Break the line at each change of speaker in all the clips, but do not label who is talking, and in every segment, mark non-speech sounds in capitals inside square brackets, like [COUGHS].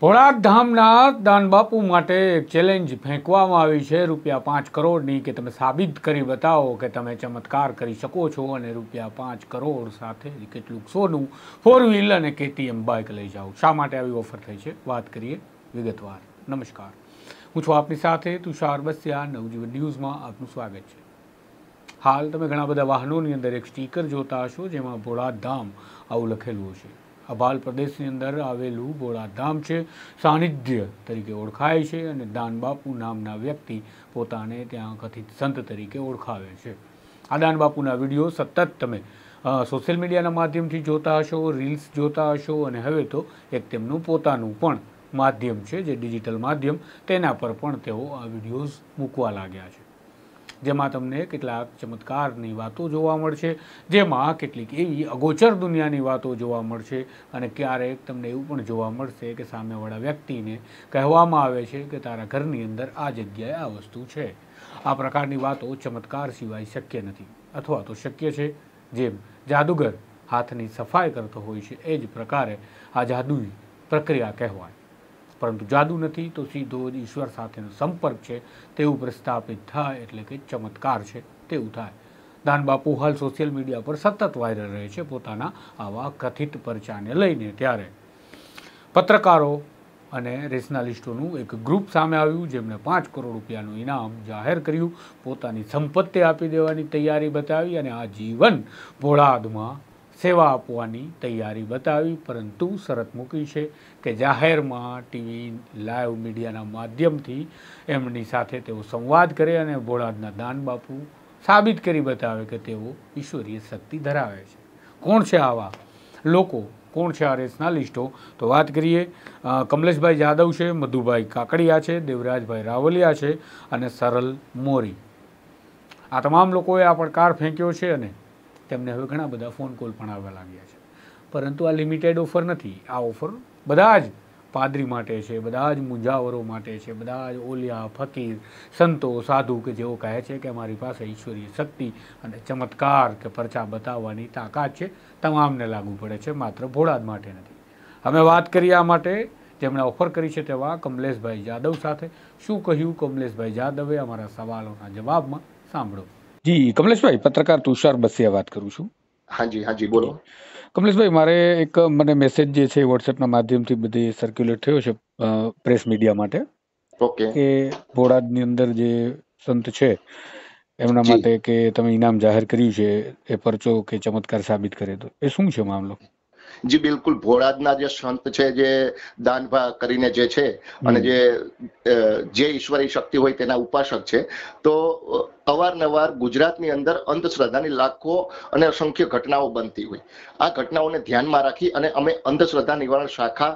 ભોળાદ ધામના દાનબાપુ માટે એક ચેલેન્જ ફેંકવામાં આવી છે. રૂપિયા પાંચ કરોડની કે તમે સાબિત કરી બતાવો કે તમે ચમત્કાર કરી શકો છો અને રૂપિયા પાંચ કરોડ સાથે કેટલુંક સોનું ફોર વ્હીલ અને કેટીએમ બાઇક લઈ જાઓ. શા માટે આવી ઓફર થઈ છે? વાત કરીએ વિગતવાર. નમસ્કાર. હું છું આપની સાથે તુષાર બસિયા. નવજીવન ન્યૂઝમાં આપનું સ્વાગત છે. હાલ તમે ઘણા બધા વાહનોની અંદર એક સ્ટીકર જોતા હશો જેમાં ભોળાદ ધામ આવું લખેલું હશે. અભાલ પ્રદેશની અંદર આવેલું બોળાધામ છે. સાનિધ્ય તરીકે ઓળખાય છે અને દાનબાપુ નામના વ્યક્તિ પોતાને ત્યાં કથિત સંત તરીકે ઓળખાવે છે. આ દાનબાપુના વીડિયો સતત તમે સોશિયલ મીડિયાના માધ્યમથી જોતા હશો, રીલ્સ જોતા હશો અને હવે તો એક તેમનું પોતાનું પણ માધ્યમ છે, જે ડિજિટલ માધ્યમ, તેના પર પણ તેઓ આ વિડીયોઝ મૂકવા લાગ્યા છે. જેમાં તમને કેટલાક ચમત્કારની વાતો જોવા મળશે, જેમાં કેટલીક એવી અગોચર દુનિયાની વાતો જોવા મળશે અને ક્યારેક તમને એવું પણ જોવા મળશે કે સામેવાળા વ્યક્તિને કહેવામાં આવે છે કે તારા ઘરની અંદર આ જગ્યાએ આ વસ્તુ છે. આ પ્રકારની વાતો ચમત્કાર સિવાય શક્ય નથી અથવા તો શક્ય છે. જેમ જાદુગર હાથની સફાઈ કરતો હોય છે, એ જ પ્રકારે આ જાદુઈ પ્રક્રિયા કહેવાય. પરંતુ જાદુ નથી, તો સીધો ઈશ્વર સાથેનો સંપર્ક છે. તેવું પ્રસ્થાપિત થાય એટલે કે ચમત્કાર છે, તેવું થાય. દાનબાપુ હાલ સોશિયલ મીડિયા પર સતત વાયરલ રહે છે, પોતાના આવા કથિત પરચાને લઈને ત્યારે. પત્રકારો અને રેશનાલિસ્ટોનું એક ગ્રુપ સામે આવ્યું, જેમણે પાંચ કરોડ રૂપિયાનું ઇનામ જાહેર કર્યું. પોતાની સંપત્તિ આપી દેવાની તૈયારી બતાવી અને આ જીવન ભોળાદમાં સેવા આપવાની તૈયારી બતાવી, પરંતુ શરત મૂકી છે કે જાહેરમાં ટીવી, લાઈવ મીડિયાના માધ્યમથી એમની સાથે તેઓ સંવાદ કરે અને ભોળાદના દાનબાપુ સાબિત કરી બતાવે કે તેઓ ઈશ્વરીય શક્તિ ધરાવે છે. કોણ છે આવા લોકો? કોણ છે આ રેસના લિસ્ટો? તો વાત કરીએ કમલેશભાઈ જાદવ છે, મધુભાઈ કાકડિયા છે, દેવરાજભાઈ રાવલિયા છે અને સરલ મોરી. આ તમામ લોકોએ આ પડકાર ફેંક્યો છે અને તેમને હવે ઘણા બધા ફોન કોલ પણ આવવા લાગ્યા છે. પરંતુ આ લિમિટેડ ઓફર નથી. આ ઓફર બધા જ પાદરી માટે છે, બધા જ મુંજાવરો માટે છે, બધા જ ઓલિયા, ફકીર, સંતો, સાધુ કે જેઓ કહે છે કે અમારી પાસે ઈશ્વરીય શક્તિ અને ચમત્કાર કે પરચા બતાવવાની તાકાત છે, તમામને લાગુ પડે છે, માત્ર ભોળાદ માટે નથી. અમે વાત કરીએ આ માટે, જેમણે ઓફર કરી છે તેવા કમલેશભાઈ જાદવ સાથે. શું કહ્યું કમલેશભાઈ જાદવે? અમારા સવાલોના જવાબમાં સાંભળો. જી કમલેશભાઈ પત્રકાર તુષાર બસિયા વાત કરું છું.
હાજી હાજી બોલો.
કમલેશભાઈ મારે એક મને મેસેજ જે છે વોટ્સએપના માધ્યમથી બધી સર્ક્યુલેટ થયો છે પ્રેસ મીડિયા માટે.
ઓકે.
કે બોડાદની અંદર જે સંત છે એમના માટે કે તમે ઇનામ જાહેર કર્યું છે એ પરચો કે ચમત્કાર સાબિત કરે તો. એ શું છે મામલો?
જી બિલકુલ. ભોળાદના જે સંત છે જે દાનભા કરીને જે છે અને જે જે ઈશ્વરી શક્તિ હોય તેના ઉપાસક છે તો અવારનવાર ગુજરાતની અંદર અંધશ્રદ્ધાની લાખો અને અસંખ્ય ઘટનાઓ બનતી હોય. આ ઘટનાઓને ધ્યાનમાં રાખી અને અમે અંધશ્રદ્ધા નિવારણ શાખા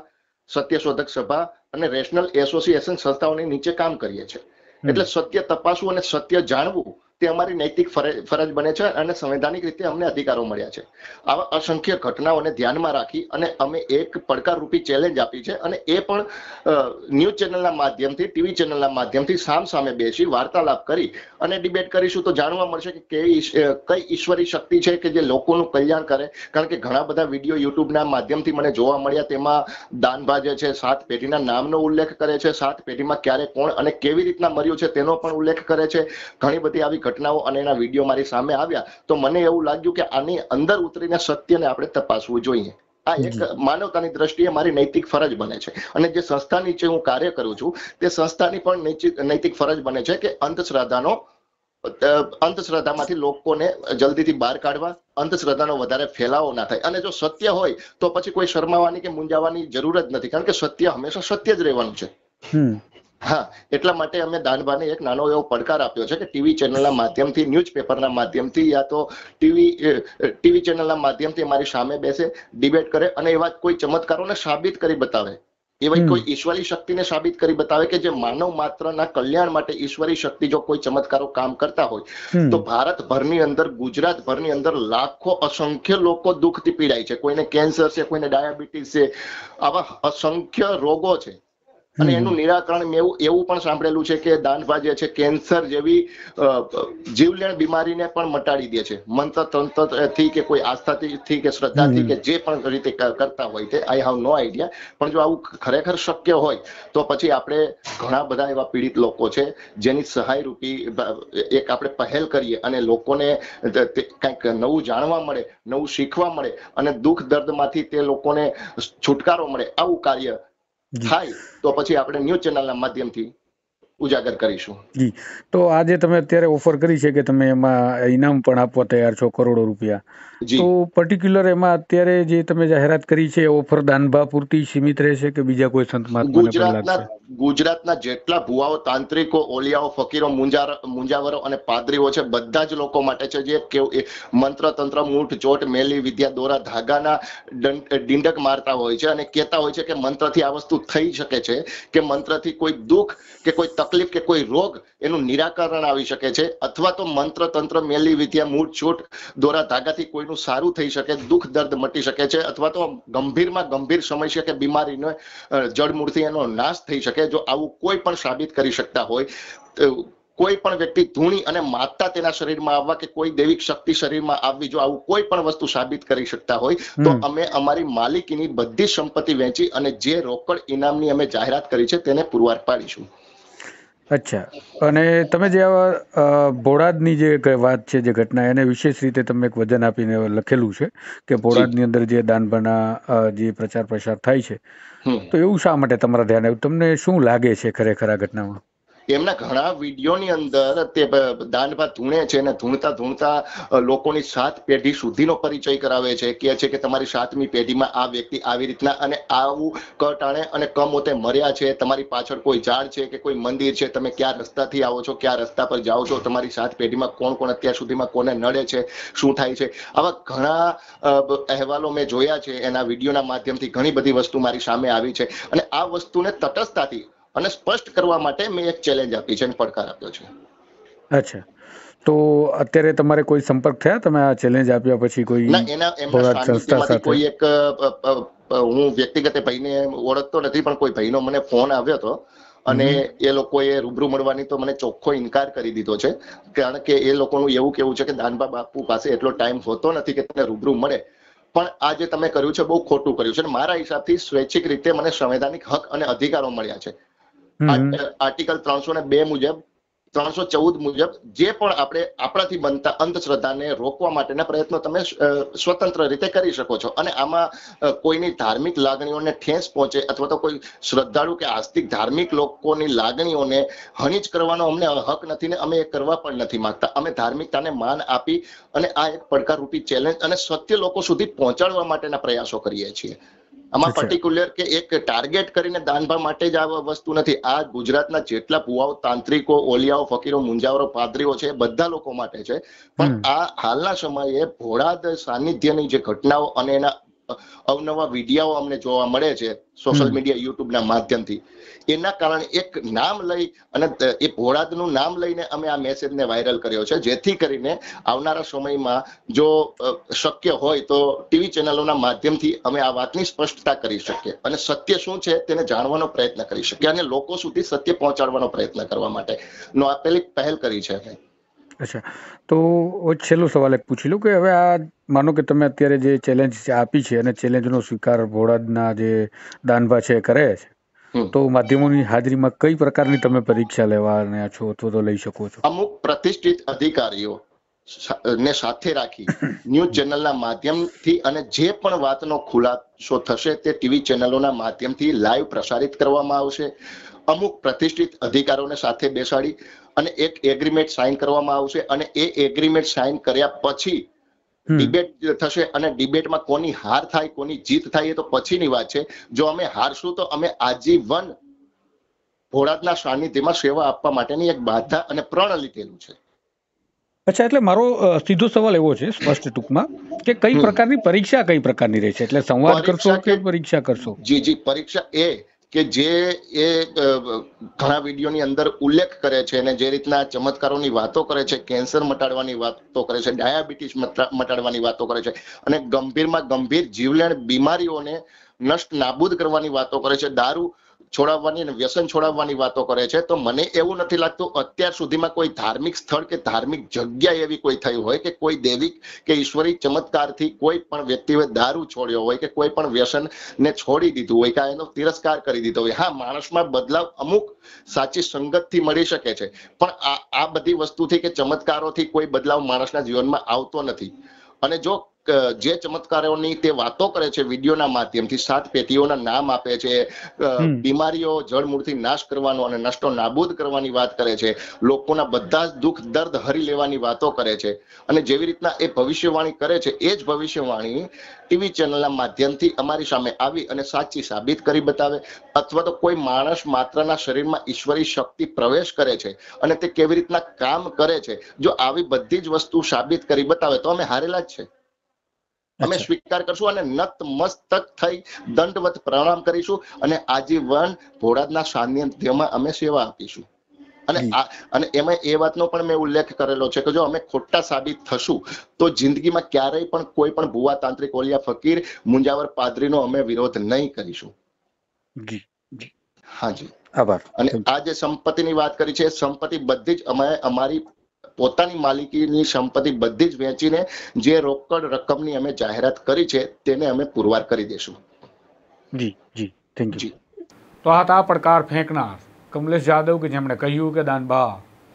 સત્યશોધક સભા અને રેશનલ એસોસિએશન સંસ્થાઓની નીચે કામ કરીએ છીએ. એટલે સત્ય તપાસવું અને સત્ય જાણવું તે અમારી નૈતિક ફરજ બને છે અને સંવૈધાનિક રીતે અમને અધિકારો મળ્યા છે. આવા અસંખ્ય ઘટનાઓને ધ્યાનમાં રાખી અને અમે એક પડકારરૂપી ચેલેન્જ આપી છે અને એ પણ ન્યૂઝ ચેનલના માધ્યમથી, ટીવી ચેનલના માધ્યમથી સામ સામે બેસી વાર્તાલાપ કરી અને ડિબેટ કરીશું તો જાણવા મળશે કે કેવી કઈ ઈશ્વરી શક્તિ છે કે જે લોકોનું કલ્યાણ કરે. કારણ કે ઘણા બધા વીડિયો યુટ્યુબના માધ્યમથી મને જોવા મળ્યા. તેમાં દાનભા જે છે, સાત પેઢીના નામનો ઉલ્લેખ કરે છે, સાત પેઢીમાં ક્યારે કોણ અને કેવી રીતના મર્યું છે તેનો પણ ઉલ્લેખ કરે છે. ઘણી બધી આવી ઘટનાઓ અને એના વીડિયો મારી સામે આવ્યા તો મને એવું લાગ્યું કે આની અંદર ઉતરીને સત્યને આપણે તપાસવું જોઈએ. આ એક માનવતાની દ્રષ્ટિએ મારી નૈતિક ફરજ બને છે. અને જે સંસ્થા નીચે હું કાર્ય કરું છું તે સંસ્થાની પણ નૈતિક ફરજ બને છે કે અંધશ્રદ્ધાનો અંધશ્રદ્ધામાંથી લોકોને જલ્દીથી બહાર કાઢવા અંધશ્રદ્ધાનો વધારે ફેલાવો ના થાય. અને જો સત્ય હોય તો પછી કોઈ શરમાવાની કે મૂંઝાવાની જરૂર જ નથી. કારણ કે સત્ય હંમેશા સત્ય જ રહેવાનું છે. હા એટલા માટે અમે દાનભાને એક નાનો એવો પડકાર આપ્યો છે કે ટીવી ચેનલના માધ્યમથી ન્યૂઝ પેપરના માધ્યમથી યા તો ટીવી ટીવી ચેનલના માધ્યમથી મારી સામે બેસે ડિબેટ કરે અને એવા કોઈ ચમત્કારોને સાબિત કરી બતાવે. એવા કોઈ ઈશ્વરી શક્તિને સાબિત કરી બતાવે કે જે માનવ માત્રના કલ્યાણ માટે ઈશ્વરી શક્તિ જો કોઈ ચમત્કારો કામ કરતા હોય. તો ભારતભરની અંદર ગુજરાતભરની અંદર લાખો અસંખ્ય લોકો દુઃખથી પીડાય છે. કોઈને કેન્સર છે કોઈને ડાયાબિટીસ છે. આવા અસંખ્ય રોગો છે. અને એનું નિરાકરણ મેં એવું એવું પણ સાંભળેલું છે કે દાનભા જે છે કેન્સર જેવી જીવલેણ બીમારીને પણ મટાડી દે છે મંત્ર તંત્રથી કે કોઈ આસ્થાથી કે શ્રદ્ધાથી. કે જે પણ રીતે કરતા હોય તે આઈ હાવ નો આઈડિયા પણ જો આવું ખરેખર શક્ય હોય તો પછી આપણે ઘણા બધા એવા પીડિત લોકો છે જેની સહાય રૂપી એક આપણે પહેલ કરીએ અને લોકોને કંઈક નવું જાણવા મળે નવું શીખવા મળે અને દુઃખ દર્દમાંથી તે લોકોને છુટકારો મળે આવું કાર્ય. થાય તો પછી આપણે ન્યૂઝ ચેનલના માધ્યમથી ઉજાગર કરીશું.
જી. તો આજે તમે અત્યારે ઓફર કરી છે કે તમે એમાં ઇનામ પણ આપવા તૈયાર છો કરોડો રૂપિયા. તો પર્ટિક્યુલર એમાં અત્યારે જે તમે જાહેરાત કરી છે ઓફર દાનભા પૂરતી સીમિત રહેશે કે બીજા કોઈ સંત મહાત્માને
ગુજરાતના ગુજરાતના જેટલા ભુવાઓ તાંત્રિકો ઓલિયાઓ ફકીરો મુંજાર મુંજાવરો અને પાદરીઓ છે બધા જ લોકો માટે છે જે કે મંત્ર તંત્ર મૂઠ ચોટ મેલી વિદ્યા દોરા ધાગાના ડિંડક ડીંડક મારતા હોય છે અને કહેતા હોય છે કે મંત્રથી આ વસ્તુ થઈ શકે છે કે મંત્રથી કોઈ દુઃખ કે કોઈ તકલીફ કે કોઈ રોગ એનું નિરાકરણ આવી શકે છે અથવા તો મંત્ર તંત્ર મેલી વિદ્યા મૂળ છૂટ દોરા ધાગાથી કોઈનું સારું થઈ શકે દુઃખ દર્દ મટી શકે છે અથવા તો ગંભીરમાં ગંભીર સમસ્યા કે બીમારીનો જડમૂળથી એનો નાશ થઈ શકે જો આવું કોઈ પણ સાબિત કરી શકતા હોય કોઈ પણ વ્યક્તિ ધૂણી અને માતા તેના શરીરમાં આવવા કે કોઈ દૈવિક શક્તિ શરીરમાં આવવી જો આવું કોઈ પણ વસ્તુ સાબિત કરી શકતા હોય તો અમે અમારી માલિકીની બધી સંપત્તિ વેચી અને જે રોકડ ઇનામની અમે જાહેરાત કરી છે તેને પુરવાર પાડીશું.
અચ્છા. અને તમે જે આ અ, ભોળાદની જે વાત છે જે ઘટના એને વિશેષ રીતે તમે એક વજન આપીને લખેલું છે કે ભોળાદની અંદર જે દાનભાના જે પ્રચાર પ્રસાર થાય છે. તો એવું શા માટે તમારા ધ્યાન આવ્યું? તમને શું લાગે છે ખરેખર આ ઘટનામાં?
એમના ઘણા વિડીયોની અંદર તે દાનભા ધૂણે છે અને ધૂણતા ધૂણતા લોકોની સાત પેઢી સુધીનો પરિચય કરાવે છે. કે છે કે તમારી સાતમી પેઢીમાં આ વ્યક્તિ આવી રીતના અને આવું કટાણે અને કમોતે મર્યા છે. તમારી પાછળ કોઈ ઝાડ છે કે કોઈ મંદિર છે? તમે કયા રસ્તાથી આવો છો? કયા રસ્તા પર જાઓ છો? તમારી સાત પેઢીમાં કોણ કોણ અત્યાર સુધીમાં કોને નડે છે? શું થાય છે? આવા ઘણા અહેવાલો મેં જોયા છે. એના વિડીયોના માધ્યમથી ઘણી બધી વસ્તુ મારી સામે આવી છે. અને આ વસ્તુને તટસ્થતાથી અને સ્પષ્ટ કરવા માટે મેં એક ચેલેન્જ આપી છે અને પડકાર આપ્યો છે.
અચ્છા. તો અત્યારે તમારે કોઈ સંપર્ક થયા? તમે આ ચેલેન્જ આપ્યા પછી કોઈ
એના એમના
સંસ્થા સાથે?
કોઈ એક હું વ્યક્તિગત ભાઈને ઓળખતો નથી પણ કોઈ ભાઈનો મને ફોન આવ્યો હતો અને એ લોકોએ રૂબરૂ મળવાની તો મને ચોખ્ખો ઇનકાર કરી દીધો છે. કારણ કે એ લોકોનું એવું કેવું છે કે દાનબા બાપુ પાસે એટલો ટાઈમ હોતો નથી કે તમને રૂબરૂ મળે. પણ આ જે તમે કર્યું છે બહુ ખોટું કર્યું છે અને મારા હિસાબથી સ્વૈચ્છિક રીતે મને સંવૈધાનિક હક અને અધિકારો મળ્યા છે. આર્ટિકલ ત્રણસો ને બે મુજબ ત્રણસો ચૌદ મુજબ જે પણ આપણે આપણાથી બનતા અંધશ્રદ્ધાને રોકવા માટેના પ્રયત્નો તમે સ્વતંત્ર રીતે કરી શકો છો. અને આમાં કોઈની ધાર્મિક લાગણીઓને ઠેસ પહોંચે અથવા તો કોઈ શ્રદ્ધાળુ કે આસ્તિક ધાર્મિક લોકોની લાગણીઓને હનીજ કરવાનો અમને હક નથી ને અમે એ કરવા પણ નથી માંગતા. અમે ધાર્મિકતાને માન આપી અને આ એક પડકારરૂપી ચેલેન્જ અને સત્ય લોકો સુધી પહોંચાડવા માટેના પ્રયાસો કરીએ છીએ. આમાં. પર્ટિક્યુલર કે એક ટાર્ગેટ કરીને દાનભા માટે જ આ વસ્તુ નથી. આ ગુજરાતના જેટલા ભુવાઓ તાંત્રિકો ઓલિયાઓ ફકીરો મુંજાવરો પાદરીઓ છે બધા લોકો માટે છે. પણ આ હાલના સમયે ભોળાદ સાનિધ્યની જે ઘટનાઓ અને એના અવનવા વિડીયાઓ અમને જોવા મળે છે સોશિયલ મીડિયા યુટ્યુબના માધ્યમથી. એના કારણે એક નામ લઈ અને એ ભોળાદનું નામ લઈને અમે આ મેસેજને વાયરલ કર્યો છે. જેથી કરીને આવનારા સમયમાં જો શક્ય હોય તો ટીવી ચેનલોના માધ્યમથી અમે આ વાતની સ્પષ્ટતા કરી શકીએ. અને સત્ય શું છે તેને જાણવાનો પ્રયત્ન કરી શકીએ અને લોકો સુધી સત્ય પહોંચાડવાનો પ્રયત્ન કરવા માટે. નો આ પેલી પહેલ કરી છે.
અચ્છા. તો છેલ્લો સવાલ એક પૂછી લઉં કે હવે આ માનો કે તમે અત્યારે જે ચેલેન્જ આપી છે અને ચેલેન્જનો સ્વીકાર ભોળાદના જે દાનભા છે કરે છે તો માધ્યમોની હાજરીમાં કઈ પ્રકારની તમે પરીક્ષા લેવાના છો અથવા તો લઈ શકો છો?
અમુક પ્રતિષ્ઠિત અધિકારીઓ ને સાથે રાખી [COUGHS] ન્યૂઝ ચેનલના માધ્યમથી અને જે પણ વાતનો ખુલાસો થશે તે ટીવી ચેનલોના માધ્યમથી લાઈવ પ્રસારિત કરવામાં આવશે. અમુક પ્રતિષ્ઠિત અધિકારોને સાથે બેસાડી અને એક એગ્રીમેન્ટ સાઇન કરવામાં આવશે અને એ એગ્રીમેન્ટ સાઇન કર્યા પછી ડિબેટ થશે અને ડિબેટમાં કોની હાર થાય કોની જીત થાય એ તો પછીની વાત છે. જો અમે હારશું તો અમે આજીવન ભોળાતના સાનિધ્યમાં સેવા આપવા માટેની એક બાધા અને પ્રણ લીધેલું છે.
અચ્છા એટલે મારો સીધો સવાલ એવો છે સ્પષ્ટ ટૂંકમાં કે કઈ. પ્રકારની પરીક્ષા કઈ પ્રકારની રહેશે એટલે સંવાદ કરશો કે- પરીક્ષા કરશો?
જી જી પરીક્ષા એ કે જે એ ઘણા વિડીયોની અંદર ઉલ્લેખ કરે છે અને જે રીતના ચમત્કારોની વાતો કરે છે, કેન્સર મટાડવાની વાતો કરે છે, ડાયાબિટીસ મટા- મટાડવાની વાતો કરે છે અને ગંભીરમાં ગંભીર જીવલેણ બીમારીઓને નષ્ટ, નાબૂદ કરવાની વાતો કરે છે. દારૂ છોડાવવાની અને વ્યસન છોડાવવાની વાતો કરે છે, તો મને એવું નથી લાગતું અત્યાર સુધીમાં કોઈ ધાર્મિક સ્થળ કે ધાર્મિક જગ્યા એવી કોઈ થઈ હોય કે કોઈ દૈવિક કે ઈશ્વરી ચમત્કારથી કોઈ પણ વ્યક્તિએ દારૂ છોડ્યો હોય કે કોઈ પણ વ્યસન ને છોડી દીધું હોય કે એનો તિરસ્કાર કરી દીધો હોય. હા, માણસમાં બદલાવ અમુક સાચી સંગતથી મળી શકે છે, પણ આ આ બધી વસ્તુથી કે ચમત્કારોથી કોઈ બદલાવ માણસના જીવનમાં આવતો નથી. અને જો જે ચમત્કારોની તે વાતો કરે છે વિડીયોના માધ્યમથી સાત પેટીઓના નામ આપે છે બીમારીઓ જળમૂળથી નાશ કરવાનો અને નષ્ટો નાબૂદ કરવાની વાત કરે છે લોકોના બધા જ દુઃખ દર્દ હરી લેવાની વાતો કરે છે અને જેવી રીતના એ ભવિષ્યવાણી કરે છે એ જ ભવિષ્યવાણી ટીવી ચેનલના માધ્યમથી અમારી સામે આવી અને સાચી સાબિત કરી બતાવે અથવા તો કોઈ માણસ માત્રના શરીરમાં ઈશ્વરી શક્તિ પ્રવેશ કરે છે અને તે કેવી રીતના કામ કરે છે જો આવી બધી જ વસ્તુ સાબિત કરી બતાવે તો અમે હારેલા જ છે. અમે સ્વીકાર કરશું અને નત મસ્તક થઈ દંડવત પ્રણામ કરીશું અને આજીવન ભોળાદના સાનિધ્યમાં અમે સેવા આપીશું. અને અને એમાં એ વાતનો પણ મેં ઉલ્લેખ કરેલો છે કે જો અમે ખોટા સાબિત થશું તો જિંદગીમાં ક્યારેય પણ કોઈ પણ ભુવા તાંત્રિક ઓલિયા ફકીર મુંજાવર પાદરીનો અમે વિરોધ નહીં કરીશું.
જી
હાજી
આભાર.
અને આ જે સંપત્તિની વાત કરી છે એ સંપત્તિ બધી જ અમે અમારી પોતાની માલિકીની સંપત્તિ બધી જ વેચીને જે રોકડ રકમની અમે જાહેરાત કરી છે તેને અમે પુરવાર કરી દેશું.
જી જી થેન્ક યુ
જી.
તો આ હતા પડકાર ફેંકનાર કમલેશ જાદવ કે જેમણે કહ્યું કે દાનબા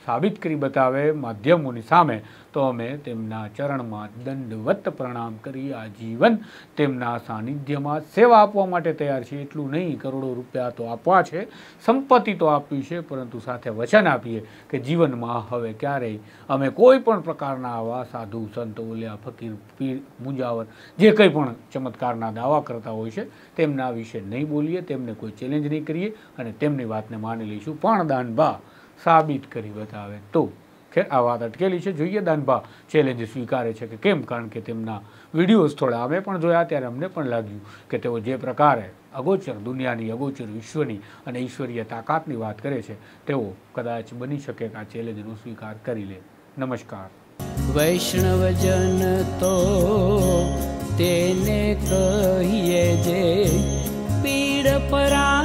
સાબિત કરી બતાવે માધ્યમોની સામે, તો અમે તેમના ચરણમાં દંડવત પ્રણામ કરી આજીવન તેમના સાનિધ્યમાં સેવા આપવા માટે તૈયાર છે એટલું નહીં, કરોડો રૂપિયા તો આપવા છે, સંપત્તિ તો આપવી છે, પરંતુ સાથે વચન આપીએ કે જીવનમાં હવે ક્યારેય અમે કોઈ પણ પ્રકારના આવા સાધુ સંત, ઓલિયા, ફકીર, પીર, મુંજાવર, જે કંઈ પણ ચમત્કારના દાવા કરતા હોય છે, તેમના વિશે નહીં બોલીએ, તેમને કોઈ ચેલેન્જ નહીં કરીએ અને તેમની વાતને માની લઈશું. પણ દાનબા સાબિત કરી બતાવે. તો ખેર, આ વાત અટકેલી છે. જોઈએ, દાનભા ચેલેન્જ સ્વીકારે છે કે કેમ? કારણ કે તેમના વિડીયોઝ થોડા અમે પણ જોયા, ત્યારે અમને પણ લાગ્યું કે તેઓ જે પ્રકારે અગોચર, દુનિયાની અગોચર, વિશ્વની અને ઈશ્વરીય તાકાતની વાત કરે છે, તેઓ કદાચ બની શકે કે આ ચેલેન્જનો સ્વીકાર કરી લે. નમસ્કાર.
વૈષ્ણવજન તો તેને કહીએ જે પીડ પરા